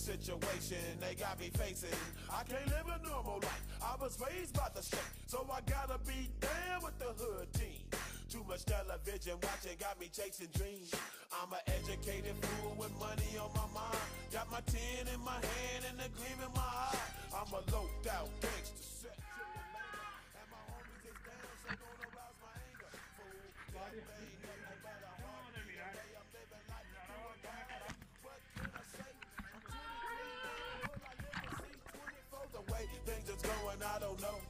situation they got me facing. I can't live a normal life. I was raised by the state, so I gotta be down with the hood team. Too much television watching got me chasing dreams. I'm an educated fool with money on my mind. Got my tin in my hand and a gleam in my eye. I'm a loped out gangster set triple later. And my homies is down, so don't arouse my anger. Fool, that going, I don't know.